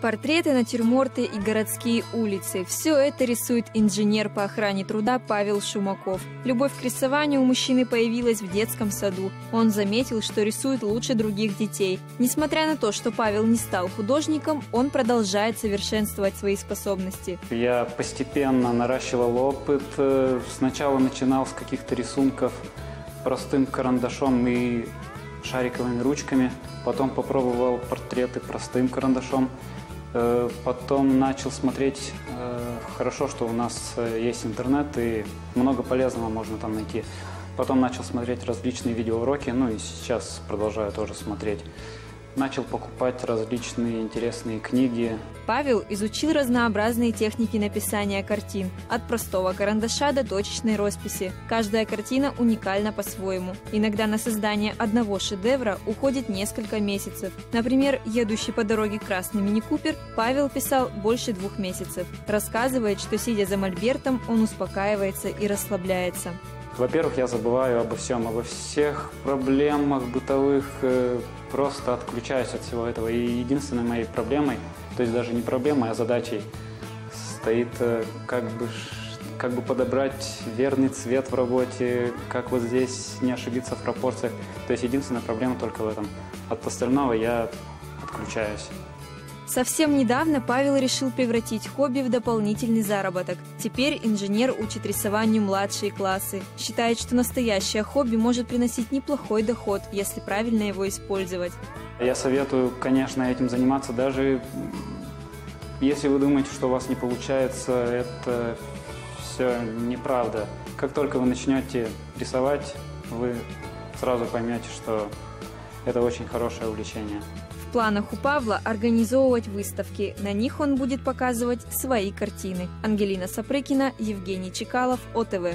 Портреты, натюрморты и городские улицы – все это рисует инженер по охране труда Павел Шумаков. Любовь к рисованию у мужчины появилась в детском саду. Он заметил, что рисует лучше других детей. Несмотря на то, что Павел не стал художником, он продолжает совершенствовать свои способности. Я постепенно наращивал опыт. Сначала начинал с каких-то рисунков простым карандашом и шариковыми ручками. Потом попробовал портреты простым карандашом. Э, потом начал смотреть, э, хорошо, что у нас э, есть интернет и много полезного можно там найти. Потом начал смотреть различные видеоуроки, ну и сейчас продолжаю тоже смотреть. Начал покупать различные интересные книги. Павел изучил разнообразные техники написания картин, от простого карандаша до точечной росписи. Каждая картина уникальна по-своему. Иногда на создание одного шедевра уходит несколько месяцев. Например, едущий по дороге красный мини-купер Павел писал больше двух месяцев. Рассказывает, что сидя за мольбертом, он успокаивается и расслабляется. Во-первых, я забываю обо всем, обо всех проблемах бытовых, э, просто отключаюсь от всего этого. И единственной моей проблемой, то есть даже не проблемой, а задачей стоит э, как бы, как бы подобрать верный цвет в работе, как вот здесь не ошибиться в пропорциях. То есть единственная проблема только в этом. От остального я отключаюсь. Совсем недавно Павел решил превратить хобби в дополнительный заработок. Теперь инженер учит рисованию младшие классы. Считает, что настоящее хобби может приносить неплохой доход, если правильно его использовать. Я советую, конечно, этим заниматься, даже если вы думаете, что у вас не получается, это все неправда. Как только вы начнете рисовать, вы сразу поймете, что это очень хорошее увлечение. В планах у Павла организовывать выставки. На них он будет показывать свои картины. Ангелина Сапрыкина, Евгений Чекалов, ОТВ.